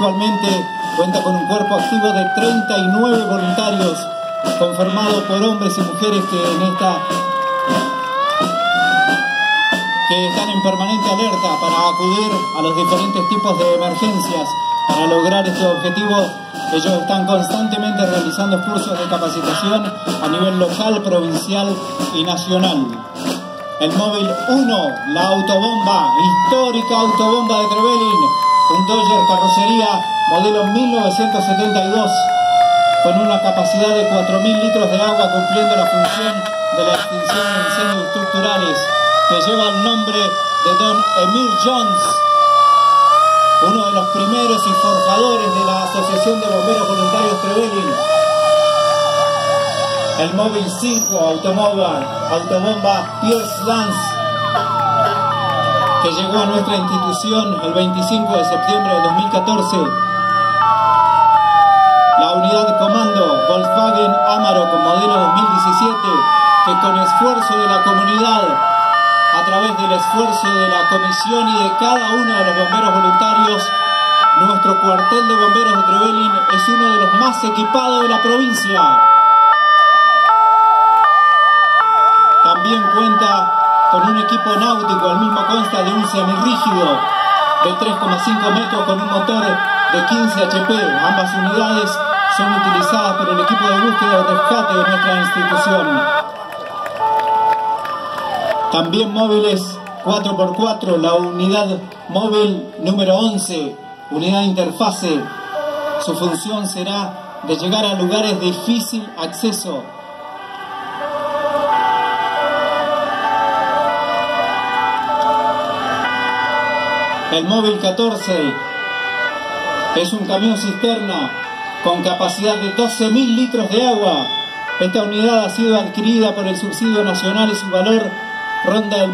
Actualmente cuenta con un cuerpo activo de 39 voluntarios, conformado por hombres y mujeres que están en permanente alerta para acudir a los diferentes tipos de emergencias. Para lograr este objetivo, ellos están constantemente realizando cursos de capacitación a nivel local, provincial y nacional. El móvil 1, la autobomba, histórica autobomba de Trevelin, un Dodge carrocería modelo 1972 con una capacidad de 4.000 litros de agua cumpliendo la función de la extinción de incendios estructurales que lleva el nombre de don Emil Jones, uno de los primeros y forjadores de la Asociación de Bomberos Voluntarios Trevelin. El móvil 5 automóvil, autobomba Pierce Lance que llegó a nuestra institución el 25 de septiembre de 2014. La unidad comando Volkswagen Amarok modelo 2017, que con esfuerzo de la comunidad, a través del esfuerzo de la comisión y de cada uno de los bomberos voluntarios, nuestro cuartel de bomberos de Trevelin es uno de los más equipados de la provincia. También cuenta con un equipo náutico, el mismo consta de un semirrígido de 3,5 metros con un motor de 15 HP. Ambas unidades son utilizadas por el equipo de búsqueda y rescate de nuestra institución. También móviles 4x4, la unidad móvil número 11, unidad interfase. Su función será de llegar a lugares de difícil acceso El móvil 14 es un camión cisterna con capacidad de 12.000 litros de agua. Esta unidad ha sido adquirida por el subsidio nacional y su valor ronda el